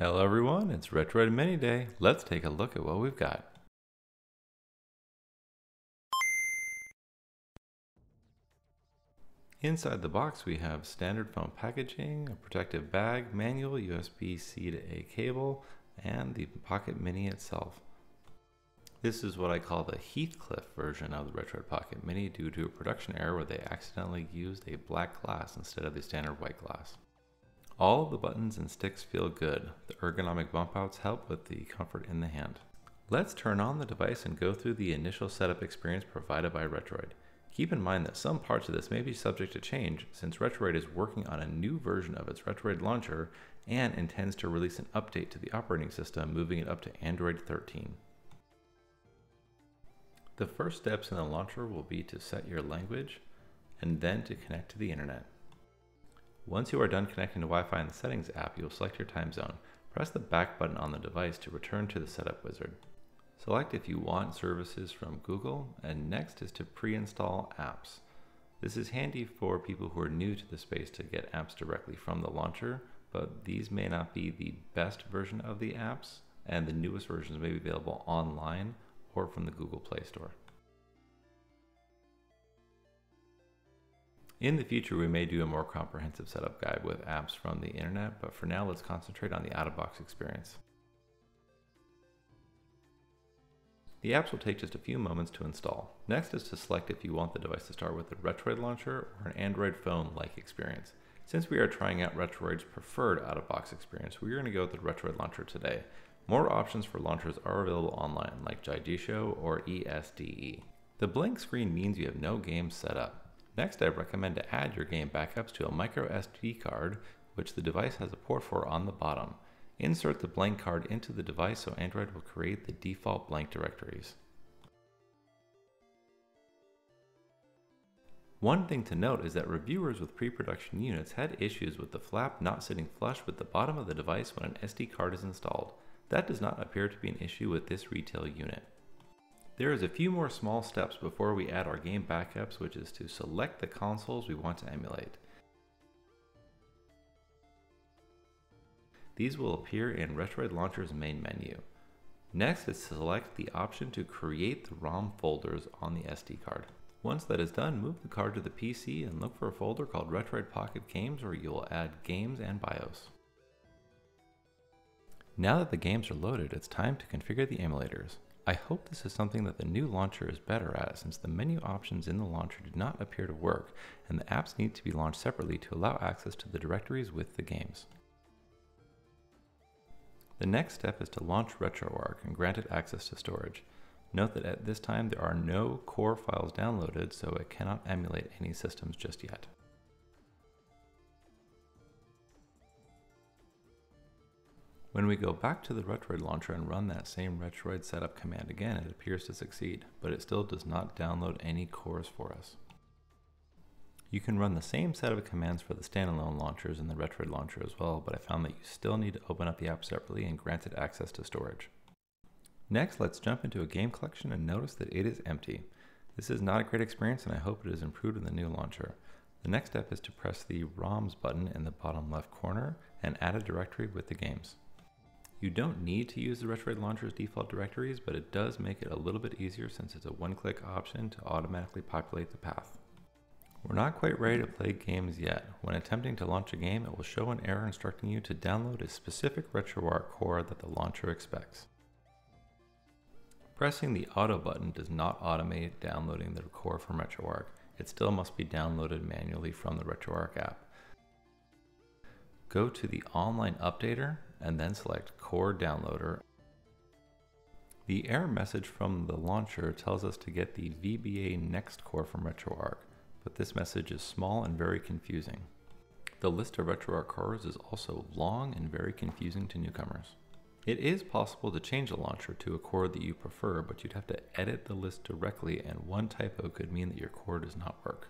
Hello everyone, it's Retroid Mini Day. Let's take a look at what we've got. Inside the box we have standard foam packaging, a protective bag, manual, USB-C to A cable, and the Pocket Mini itself. This is what I call the Heathcliff version of the Retroid Pocket Mini due to a production error where they accidentally used a black glass instead of the standard white glass. All the buttons and sticks feel good. The ergonomic bump outs help with the comfort in the hand. Let's turn on the device and go through the initial setup experience provided by Retroid. Keep in mind that some parts of this may be subject to change since Retroid is working on a new version of its Retroid launcher and intends to release an update to the operating system moving it up to Android 13. The first steps in the launcher will be to set your language and then to connect to the internet. Once you are done connecting to Wi-Fi in the Settings app, you will select your time zone. Press the back button on the device to return to the setup wizard. Select if you want services from Google, and next is to pre-install apps. This is handy for people who are new to the space to get apps directly from the launcher, but these may not be the best version of the apps, and the newest versions may be available online or from the Google Play Store. In the future, we may do a more comprehensive setup guide with apps from the internet, but for now, let's concentrate on the out-of-box experience. The apps will take just a few moments to install. Next is to select if you want the device to start with a Retroid launcher or an Android phone-like experience. Since we are trying out Retroid's preferred out-of-box experience, we are going to go with the Retroid launcher today. More options for launchers are available online, like Daijisho or ESDE. The blank screen means you have no games set up. Next, I recommend to add your game backups to a micro SD card, which the device has a port for on the bottom. Insert the blank card into the device so Android will create the default blank directories. One thing to note is that reviewers with pre-production units had issues with the flap not sitting flush with the bottom of the device when an SD card is installed. That does not appear to be an issue with this retail unit. There is a few more small steps before we add our game backups, which is to select the consoles we want to emulate. These will appear in Retroid Launcher's main menu. Next is select the option to create the ROM folders on the SD card. Once that is done, move the card to the PC and look for a folder called Retroid Pocket Games where you will add games and BIOS. Now that the games are loaded, it's time to configure the emulators. I hope this is something that the new launcher is better at since the menu options in the launcher do not appear to work and the apps need to be launched separately to allow access to the directories with the games. The next step is to launch RetroArch and grant it access to storage. Note that at this time there are no core files downloaded so it cannot emulate any systems just yet. When we go back to the Retroid launcher and run that same Retroid setup command again, it appears to succeed, but it still does not download any cores for us. You can run the same set of commands for the standalone launchers in the Retroid launcher as well, but I found that you still need to open up the app separately and grant it access to storage. Next, let's jump into a game collection and notice that it is empty. This is not a great experience and I hope it is improved in the new launcher. The next step is to press the ROMs button in the bottom left corner and add a directory with the games. You don't need to use the Retroid Launcher's default directories, but it does make it a little bit easier since it's a one-click option to automatically populate the path. We're not quite ready to play games yet. When attempting to launch a game, it will show an error instructing you to download a specific RetroArch core that the launcher expects. Pressing the auto button does not automate downloading the core from RetroArch. It still must be downloaded manually from the RetroArch app. Go to the online updater and then select Core Downloader. The error message from the launcher tells us to get the VBA Next core from RetroArch, but this message is small and very confusing. The list of RetroArch cores is also long and very confusing to newcomers. It is possible to change the launcher to a core that you prefer, but you'd have to edit the list directly and one typo could mean that your core does not work.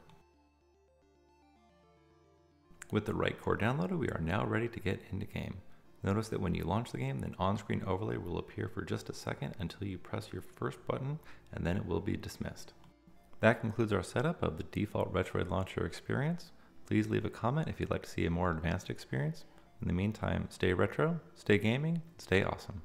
With the right core downloaded, we are now ready to get into game. Notice that when you launch the game, an on-screen overlay will appear for just a second until you press your first button, and then it will be dismissed. That concludes our setup of the default Retroid Launcher experience. Please leave a comment if you'd like to see a more advanced experience. In the meantime, stay retro, stay gaming, stay awesome.